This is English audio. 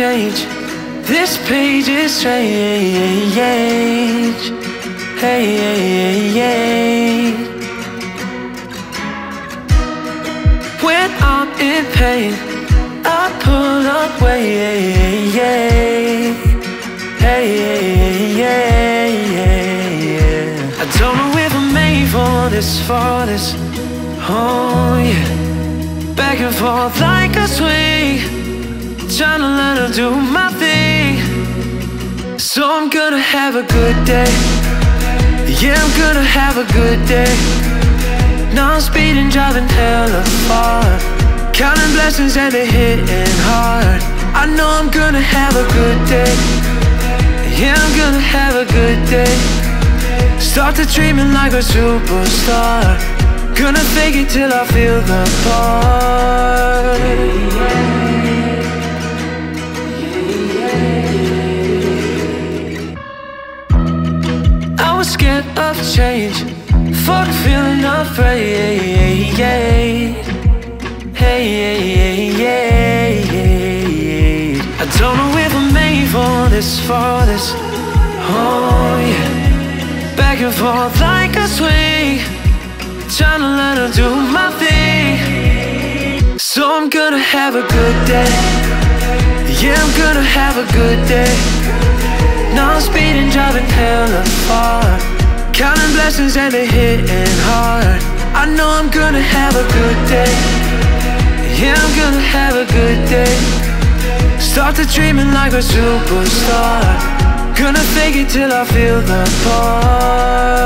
change. This page is strange. Hey, hey, hey. When I'm in pain, I pull away. Hey, I don't know if I'm made for this, for this. Oh yeah, back and forth like a swing, trying to let her do my thing. So I'm gonna have a good day. Yeah, I'm gonna have a good day. Now I'm speeding, driving hella far. Counting blessings and they're hitting hard. I know I'm gonna have a good day. Yeah, I'm gonna have a good day. Start to dreaming like a superstar. Gonna fake it till I feel the part. Of change. Fuck feeling afraid. Hey, I don't know if I'm made for this, for this. Oh yeah, back and forth like a swing, trying to let her do my thing. So I'm gonna have a good day. Yeah, I'm gonna have a good day. Now I'm speeding, driving hella far Blessings and they're hitting hard. I know I'm gonna have a good day. Yeah, I'm gonna have a good day. Start to dreaming like a superstar. Gonna fake it till I feel the part